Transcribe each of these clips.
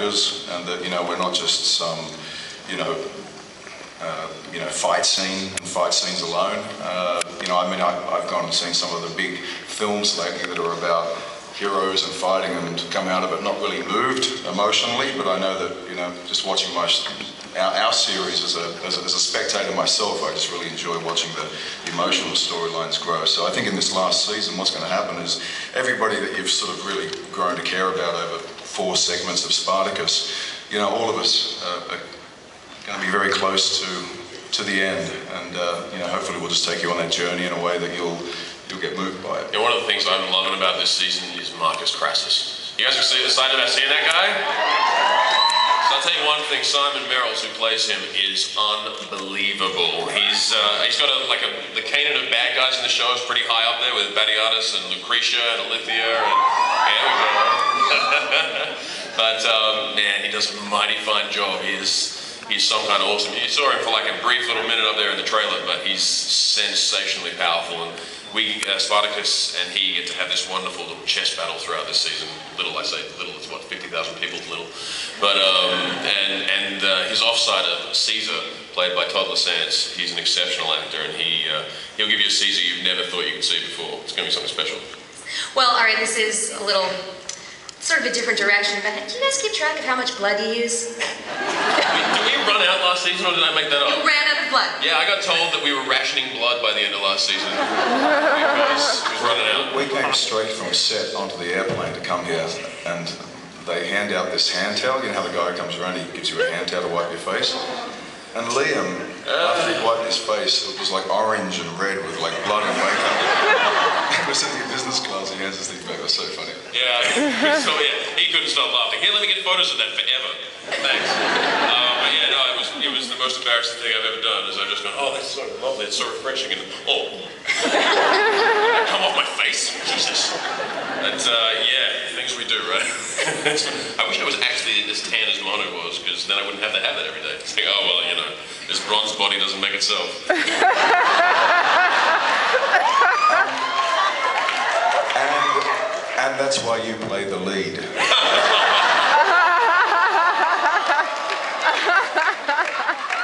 characters, and that you know we're not just some you know uh, you know fight scene and fight scenes alone. Uh, you know, I mean, I, I've gone and seen some of the big films lately that are about heroes and fighting and come out of it not really moved emotionally, but I know that you know just watching my our, our series as a, as a, as a spectator myself, I just really enjoy watching the emotional storylines grow. So I think in this last season, what's going to happen is everybody that you've sort of really grown to care about over four segments of Spartacus, you know, all of us uh, are going to be very close to to the end, and uh, you know, hopefully we'll just take you on that journey in a way that you'll you'll get moved by it. Yeah, one of the things I'm loving about this season is Marcus Crassus. You guys are excited about seeing that guy? So I'll tell you one thing, Simon Merrells, who plays him, is unbelievable. He's uh, he's got a, like a, the canon of bad guys in the show is pretty high up there with Batiatus and Lucretia and Ilithyia and. but um, man, he does a mighty fine job. He's he's some kind of awesome. You saw him for like a brief little minute up there in the trailer, but he's sensationally powerful and we, uh, Spartacus and he, get to have this wonderful little chess battle throughout this season. Little, I say little, it's what, 50,000 people's little. But, um, and, and uh, his offsider, Caesar, played by Todd Lasance, he's an exceptional actor and he, uh, he'll give you a Caesar you've never thought you could see before. It's going to be something special. Well, all right, this is a little sort of a different direction, but do you guys keep track of how much blood you use? Did we run out last season or did I make that up? You ran out of blood. Yeah, I got told that we were rationing blood by the end of last season because it was running out. We came straight from set onto the airplane to come here, and they hand out this hand towel. You know how the guy comes around, he gives you a hand towel to wipe your face? And Liam, after he wiped his face, it was like orange and red with like blood and makeup. he was sitting in us these back, was so funny. Yeah, so yeah, he couldn't stop laughing. Here, let me get photos of that forever. Thanks. Um, but yeah, no, it was it was the most embarrassing thing I've ever done. Is I've just gone, oh, that's so lovely, it's so refreshing, and oh, come off my face, Jesus. That's uh, yeah, things we do, right? I wish I was actually as tan as Manu was, because then I wouldn't have to have that every day. Think, oh well, you know, this bronze body doesn't make itself. And, and that's why you play the lead. I'm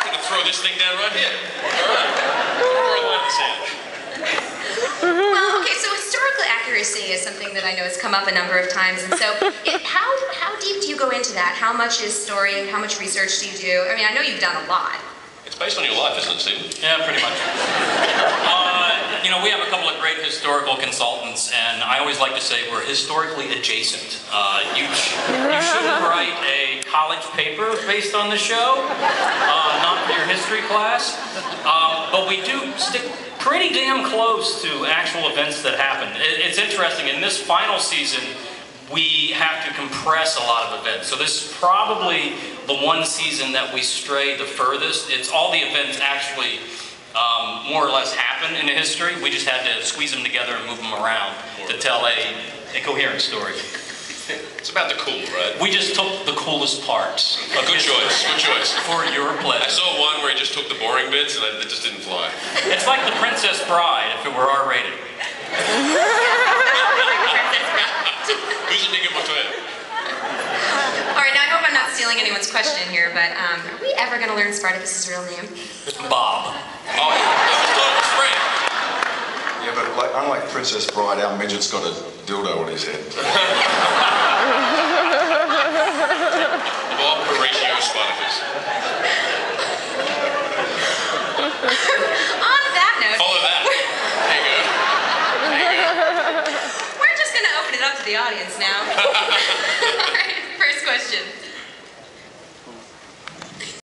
gonna throw this thing down right here. All right. Throw a line in the sand. Well, okay, so historical accuracy is something that I know has come up a number of times, and so it, how how deep do you go into that? How much is story? How much research do you do? I mean, I know you've done a lot. It's based on your life, isn't it, Steven? Yeah, pretty much. Uh, you know, we have a couple of great historical consultants, and I always like to say we're historically adjacent. Uh, you, you shouldn't write a college paper based on the show, uh, not for your history class, um, but we do stick pretty damn close to actual events that happen. It, it's interesting, in this final season, we have to compress a lot of events. So this is probably the one season that we stray the furthest. It's all the events actually um, more or less happen in history. We just had to squeeze them together and move them around to tell a, a coherent story. It's about the cool, right? We just took the coolest parts. A good choice. Good choice. For your play. I saw one where he just took the boring bits and it just didn't fly. It's like The Princess Bride if it were R-rated. Who's Inigo Montoya? All right, now I hope I'm not stealing anyone's question here, but um, are we ever going to learn Spartacus's real name? Bob. Oh, that was Thomas Yeah, but like, unlike Princess Bride, our midget's got a dildo on his head. Bob Horatio Spartacus. On that note, Follow that. There you go. There you go. we're just going to open it up to the audience now.